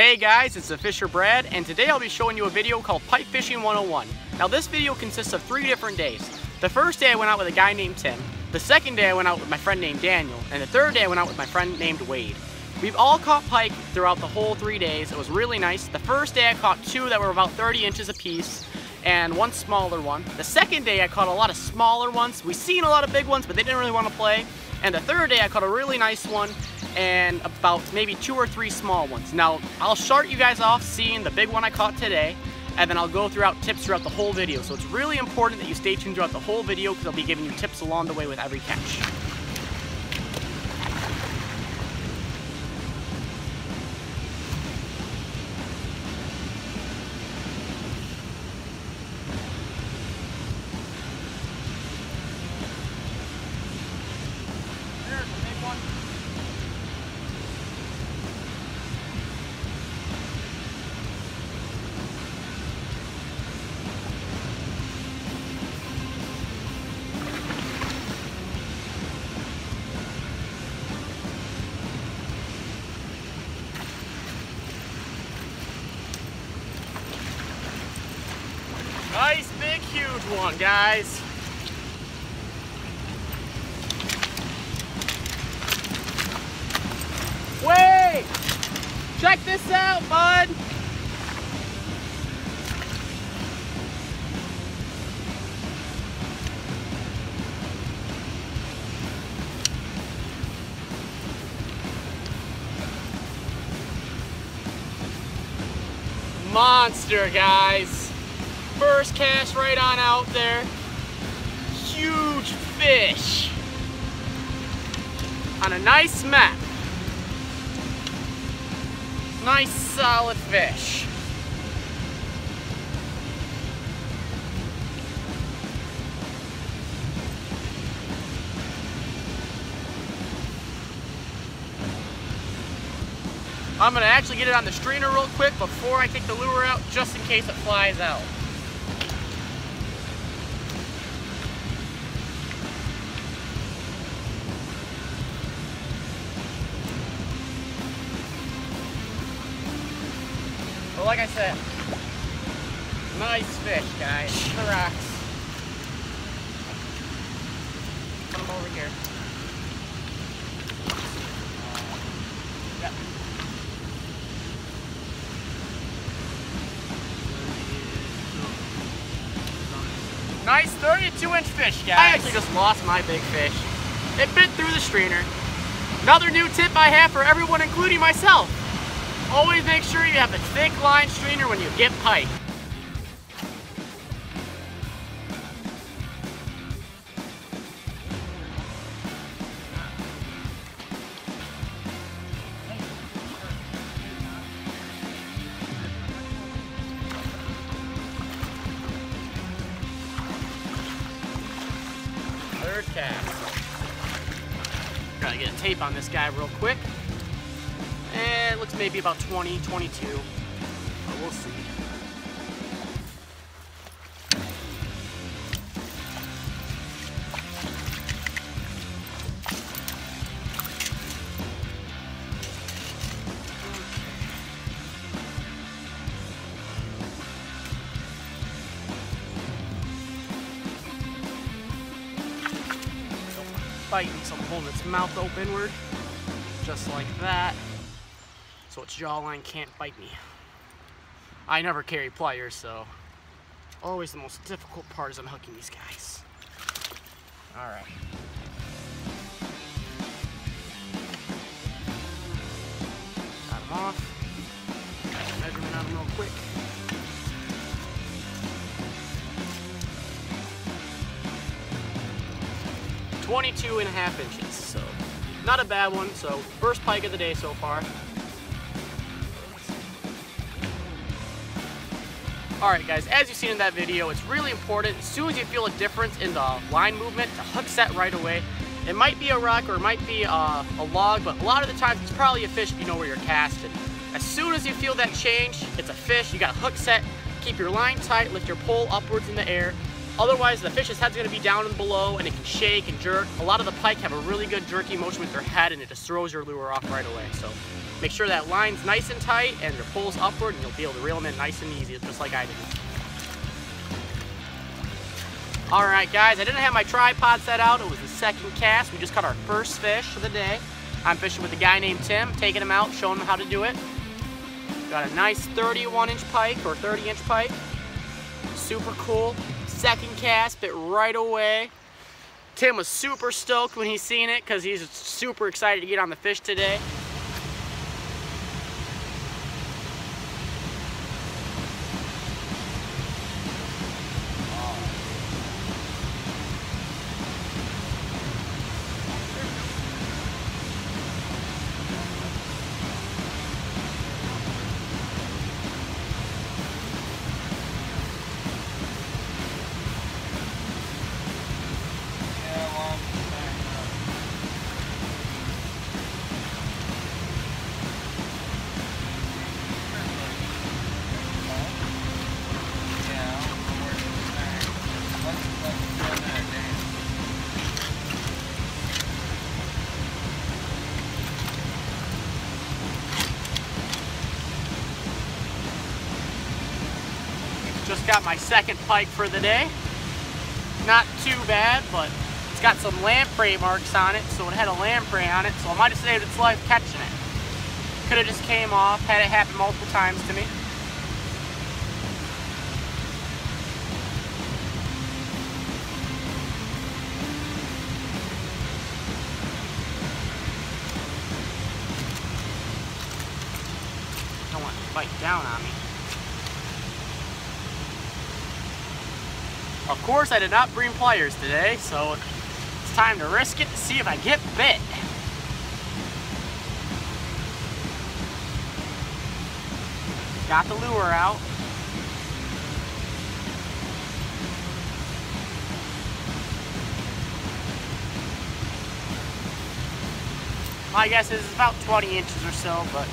Hey guys, it's the Fisher Brad, and today I'll be showing you a video called Pike Fishing 101. Now this video consists of three different days. The first day I went out with a guy named Tim, the second day I went out with my friend named Daniel, and the third day I went out with my friend named Wade. We've all caught pike throughout the whole three days. It was really nice. The first day I caught two that were about 30 inches apiece, and one smaller one. The second day I caught a lot of smaller ones. We seen a lot of big ones, but they didn't really want to play. And the third day I caught a really nice one and about maybe two or three small ones. Now, I'll start you guys off seeing the big one I caught today, and then I'll go throughout tips throughout the whole video. So it's really important that you stay tuned throughout the whole video because I'll be giving you tips along the way with every catch. Nice big huge one, guys. Wait! Check this out, bud! Monster, guys. First cast right on out there. Huge fish. On a nice Mepp. Nice solid fish. I'm gonna actually get it on the stringer real quick before I take the lure out, just in case it flies out. But like I said, nice fish, guys. The rocks. Them over here. Nice 32 inch fish, guys. I actually just lost my big fish. It bit through the stringer. Another new tip I have for everyone, including myself. Always make sure you have a thick line strainer when you get pike. Third cast. Gotta get a tape on this guy real quick. And it looks maybe about 20, 22. But we'll see. biting, so I'm holding its mouth openward, just like that, its jawline can't bite me. I never carry pliers, so always the most difficult part is unhooking these guys. All right. Got them off. Measurement on them real quick. Twenty-two and a half inches, so not a bad one. So first pike of the day so far. Alright guys, as you've seen in that video, it's really important, as soon as you feel a difference in the line movement, to hook set right away. It might be a rock or it might be a, a log, but a lot of the times it's probably a fish if you know where you're casting. As soon as you feel that change, it's a fish, you got hook set, keep your line tight, lift your pole upwards in the air, Otherwise, the fish's head's gonna be down and below and it can shake and jerk. A lot of the pike have a really good jerky motion with their head and it just throws your lure off right away. So make sure that line's nice and tight and your pull's upward and you'll be able to reel them in nice and easy, just like I did. All right, guys, I didn't have my tripod set out. It was the second cast. We just caught our first fish of the day. I'm fishing with a guy named Tim, taking him out, showing him how to do it. Got a nice 31 inch pike or 30 inch pike. Super cool. Second cast, bit right away. Tim was super stoked when he seen it because he's super excited to get on the fish today. Got my second pike for the day. Not too bad, but it's got some lamprey marks on it, so it had a lamprey on it, so I might have saved its life catching it. Could have just came off, had it happen multiple times to me. Don't want to bite down on me. Of course, I did not bring pliers today, so it's time to risk it to see if I get bit. Got the lure out. My guess is it's about 20 inches or so, but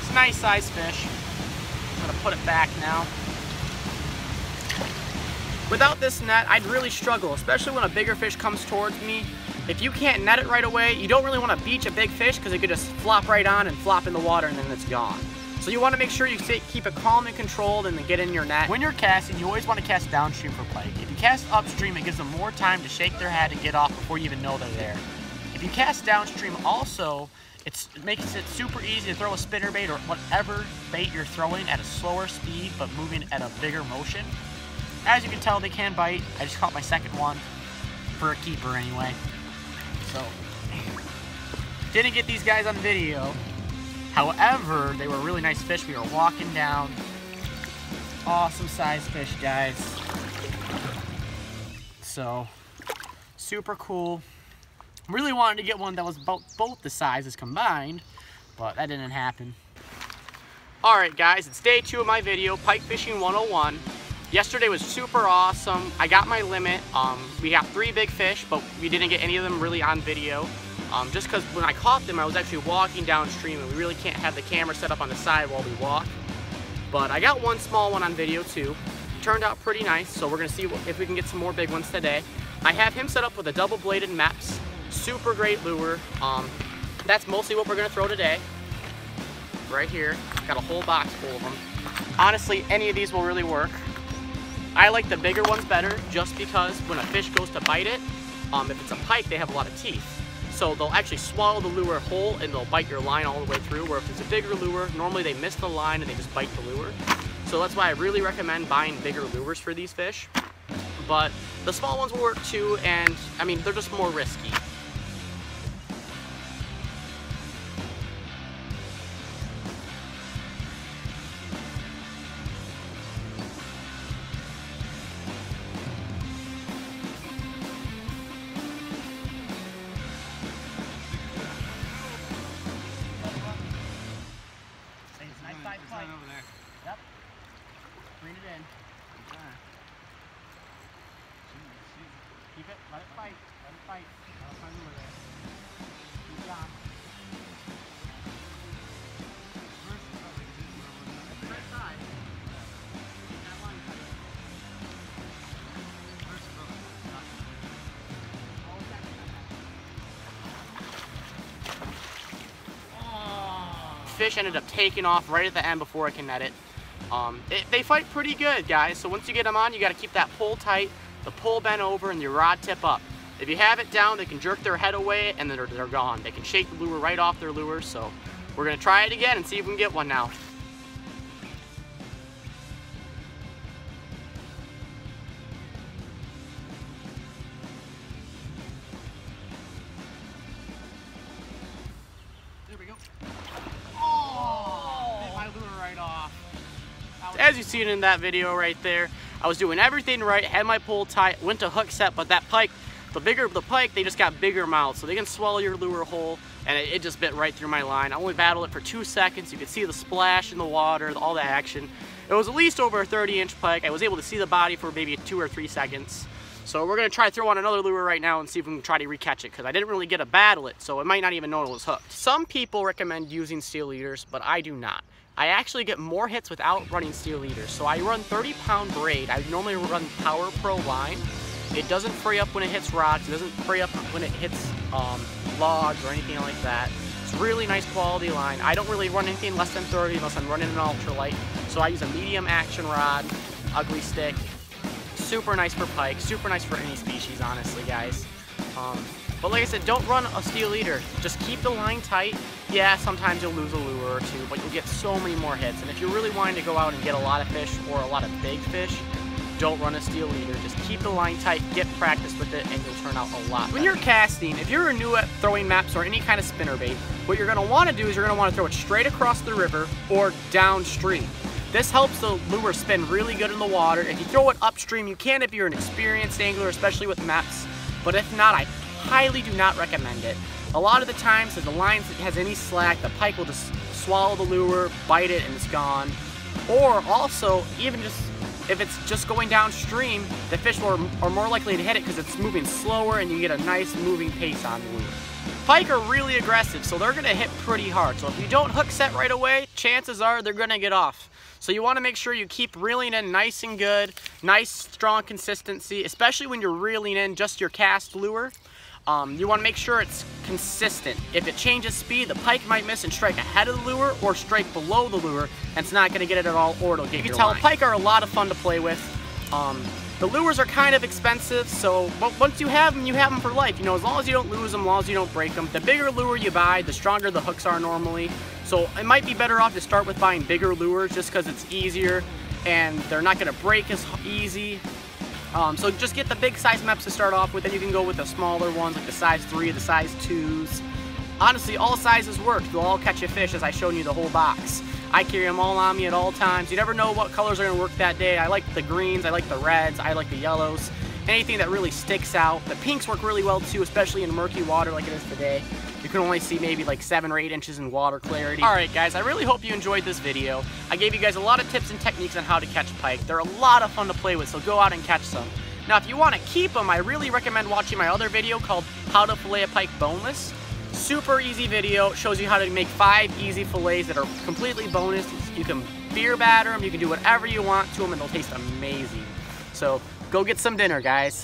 it's a nice sized fish. I'm gonna put it back now. Without this net, I'd really struggle, especially when a bigger fish comes towards me. If you can't net it right away, you don't really want to beach a big fish because it could just flop right on and flop in the water and then it's gone. So you want to make sure you keep it calm and controlled and then get in your net. When you're casting, you always want to cast downstream for pike. If you cast upstream, it gives them more time to shake their head and get off before you even know they're there. If you cast downstream also, it makes it super easy to throw a spinner bait or whatever bait you're throwing at a slower speed but moving at a bigger motion. As you can tell, they can bite. I just caught my second one for a keeper anyway. So, didn't get these guys on video. However, they were really nice fish. We were walking down. Awesome size fish, guys. So, super cool. Really wanted to get one that was both, both the sizes combined, but that didn't happen. Alright guys, it's day two of my video, Pike Fishing 101. Yesterday was super awesome. I got my limit. Um, we got three big fish, but we didn't get any of them really on video. Um, just because when I caught them, I was actually walking downstream and we really can't have the camera set up on the side while we walk. But I got one small one on video too. Turned out pretty nice, so we're gonna see if we can get some more big ones today. I have him set up with a double-bladed Mepps. Super great lure. Um, that's mostly what we're gonna throw today. Right here, got a whole box full of them. Honestly, any of these will really work. I like the bigger ones better just because when a fish goes to bite it, um, if it's a pike, they have a lot of teeth. So they'll actually swallow the lure whole and they'll bite your line all the way through, where if it's a bigger lure, normally they miss the line and they just bite the lure. So that's why I really recommend buying bigger lures for these fish. But the small ones will work too, and I mean, they're just more risky. Fish ended up taking off right at the end before I can net it. Um, it, they fight pretty good, guys. So once you get them on, you got to keep that pull tight, the pull bent over, and your rod tip up. If you have it down, they can jerk their head away, and then they're, they're gone. They can shake the lure right off their lure. So we're gonna try it again and see if we can get one now. As you see it in that video right there, I was doing everything right, had my pull tight, went to hook set, but that pike, the bigger the pike, they just got bigger mouths, so they can swallow your lure whole, and it, it just bit right through my line. I only battled it for two seconds. You could see the splash in the water, all the action. It was at least over a 30 inch pike. I was able to see the body for maybe two or three seconds. So we're gonna try to throw on another lure right now and see if we can try to recatch it because I didn't really get a battle it, so it might not even know it was hooked. Some people recommend using steel leaders, but I do not. I actually get more hits without running steel leaders. So I run 30 pound braid. I normally run Power Pro line. It doesn't fray up when it hits rocks. It doesn't fray up when it hits um, logs or anything like that. It's really nice quality line. I don't really run anything less than 30 unless I'm running an ultralight. So I use a medium action rod, Ugly Stik, super nice for pike, super nice for any species, honestly, guys. Um, but like I said, don't run a steel leader. Just keep the line tight. Yeah, sometimes you'll lose a lure or two, but you'll get so many more hits. And if you're really wanting to go out and get a lot of fish or a lot of big fish, don't run a steel leader. Just keep the line tight, get practice with it, and you'll turn out a lot. Better. When you're casting, if you're new at throwing Mepps or any kind of spinner bait, what you're gonna wanna do is you're gonna wanna throw it straight across the river or downstream. This helps the lure spin really good in the water. If you throw it upstream, you can if you're an experienced angler, especially with Mepps. But if not, I highly do not recommend it. A lot of the times, if the line has any slack, the pike will just swallow the lure, bite it, and it's gone. Or also, even just if it's just going downstream, the fish are, are more likely to hit it because it's moving slower and you get a nice moving pace on the lure. Pike are really aggressive, so they're gonna hit pretty hard. So if you don't hook set right away, chances are they're gonna get off. So you wanna make sure you keep reeling in nice and good, nice strong consistency, especially when you're reeling in just your cast lure. Um, you wanna make sure it's consistent. If it changes speed, the pike might miss and strike ahead of the lure or strike below the lure, and it's not gonna get it at all or it'll get You can tell line. pike are a lot of fun to play with. Um, the lures are kind of expensive, so but once you have them, you have them for life. You know, as long as you don't lose them, as long as you don't break them. The bigger lure you buy, the stronger the hooks are normally. So it might be better off to start with buying bigger lures just because it's easier and they're not going to break as easy. Um, so just get the big size Mepps to start off with, then you can go with the smaller ones like the size 3, the size 2s. Honestly, all sizes work. They'll all catch a fish as I showed you the whole box. I carry them all on me at all times. You never know what colors are going to work that day. I like the greens, I like the reds, I like the yellows. Anything that really sticks out. The pinks work really well too, especially in murky water like it is today. You can only see maybe like seven or eight inches in water clarity. All right, guys, I really hope you enjoyed this video. I gave you guys a lot of tips and techniques on how to catch pike. They're a lot of fun to play with, so go out and catch some. Now, if you want to keep them, I really recommend watching my other video called How to Fillet a Pike Boneless. Super easy video, shows you how to make five easy fillets that are completely boneless. You can beer batter them, you can do whatever you want to them and they'll taste amazing. So go get some dinner, guys.